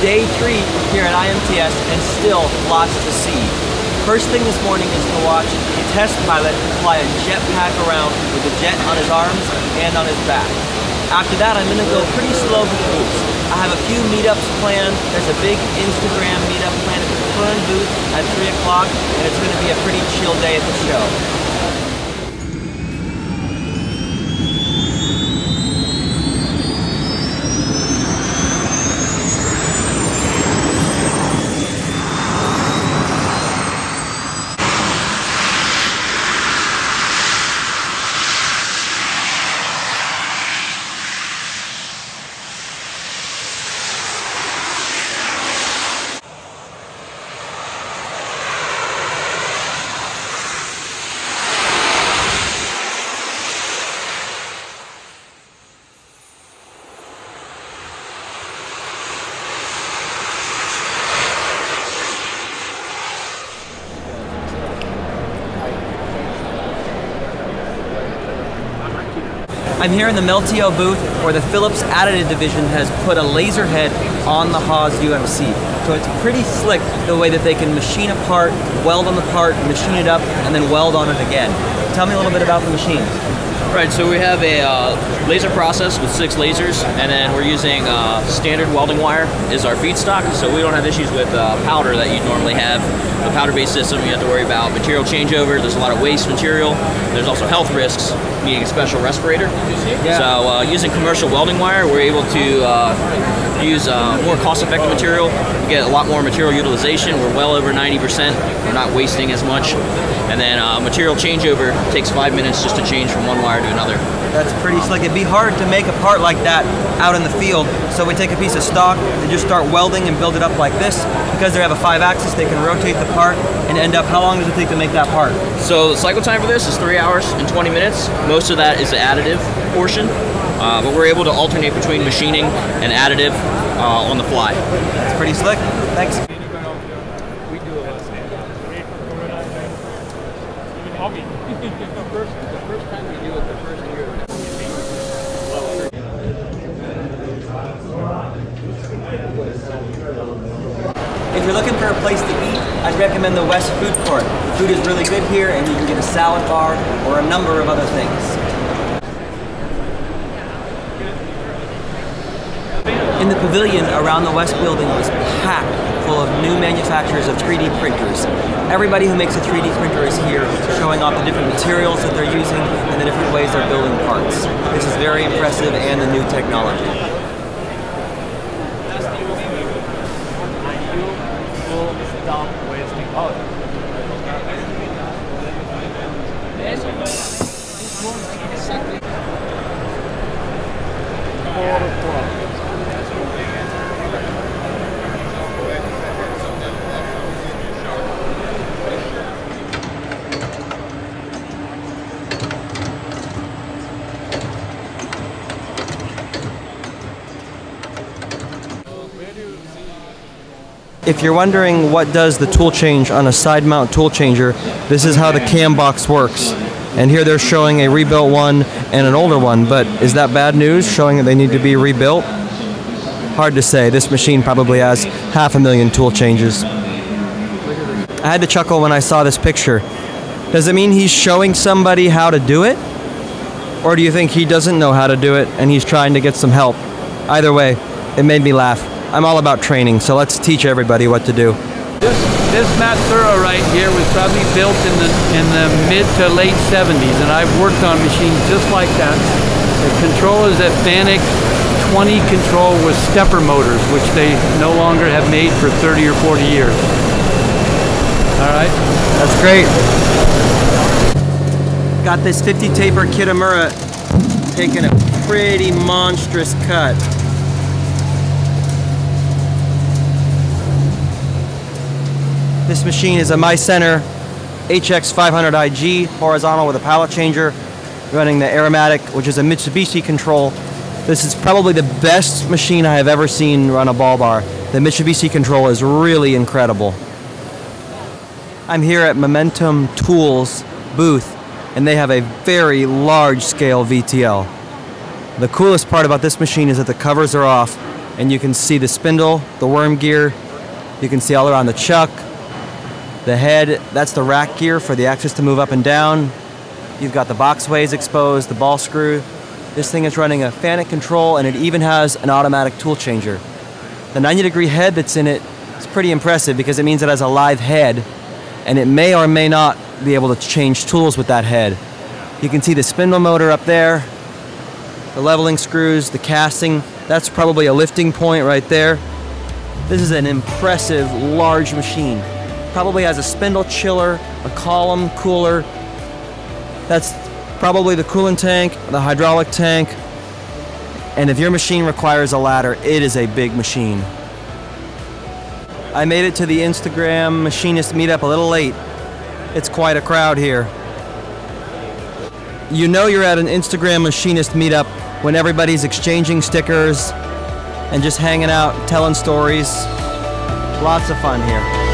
day three here at IMTS and still lots to see. First thing this morning is to watch a test pilot fly a jetpack around with a jet on his arms and on his back. After that, I'm going to go pretty slow with the booths. I have a few meetups planned. There's a big Instagram meetup planned at the Kern booth at 3 o'clock, and it's going to be a pretty chill day at the show. I'm here in the Meltio booth where the Phillips Additive Division has put a laser head on the Haas UMC. So it's pretty slick the way that they can machine a part, weld on the part, machine it up, and then weld on it again. Tell me a little bit about the machine. Right, so we have a uh, laser process with six lasers, and then we're using uh, standard welding wire is our feedstock, so we don't have issues with uh, powder that you'd normally have. The powder-based system, you have to worry about material changeover. There's a lot of waste material. There's also health risks, needing a special respirator. Yeah. So uh, using commercial welding wire, we're able to uh, use uh, more cost-effective material. We get a lot more material utilization. We're well over 90%. We're not wasting as much. And then material changeover takes five minutes just to change from one wire to another. That's pretty slick. It'd be hard to make a part like that out in the field. So we take a piece of stock and just start welding and build it up like this. Because they have a five axis, they can rotate the part and end up, how long does it take to make that part? So the cycle time for this is three hours and 20 minutes. Most of that is the additive portion. Uh, but we're able to alternate between machining and additive uh, on the fly. That's pretty slick. Thanks. If you're looking for a place to eat, I'd recommend the West Food Court. The food is really good here and you can get a salad bar or a number of other things. In the pavilion around the West building was packed full of new manufacturers of 3D printers. Everybody who makes a 3D printer is here showing off the different materials that they're using and the different ways they're building parts. This is very impressive and the new technology. If you're wondering what does the tool change on a side mount tool changer, this is how the cam box works. And here they're showing a rebuilt one and an older one, but is that bad news showing that they need to be rebuilt? Hard to say. This machine probably has half a million tool changes. I had to chuckle when I saw this picture. Does it mean he's showing somebody how to do it? Or do you think he doesn't know how to do it and he's trying to get some help? Either way, it made me laugh. I'm all about training, so let's teach everybody what to do. This, this Matsuura right here was probably built in the, in the mid to late 70s, and I've worked on machines just like that. The controllers at Fanuc 20 control with stepper motors, which they no longer have made for 30 or 40 years. All right? That's great. Got this 50 taper Kitamura taking a pretty monstrous cut. This machine is a Mycenter HX500IG horizontal with a pallet changer running the Arumatik, which is a Mitsubishi control. This is probably the best machine I have ever seen run a ball bar. The Mitsubishi control is really incredible. I'm here at Momentum Tools booth and they have a very large scale VTL. The coolest part about this machine is that the covers are off and you can see the spindle, the worm gear. You can see all around the chuck, the head. That's the rack gear for the axis to move up and down. You've got the boxways exposed, the ball screw. This thing is running a FANUC control, and it even has an automatic tool changer. The 90 degree head that's in it is pretty impressive because it means it has a live head, and it may or may not be able to change tools with that head. You can see the spindle motor up there, the leveling screws, the casting. That's probably a lifting point right there. This is an impressive large machine. Probably has a spindle chiller, a column cooler. That's probably the coolant tank, the hydraulic tank. And if your machine requires a ladder, it is a big machine. I made it to the Instagram machinist meetup a little late. It's quite a crowd here. You know you're at an Instagram machinist meetup when everybody's exchanging stickers and just hanging out, telling stories. Lots of fun here.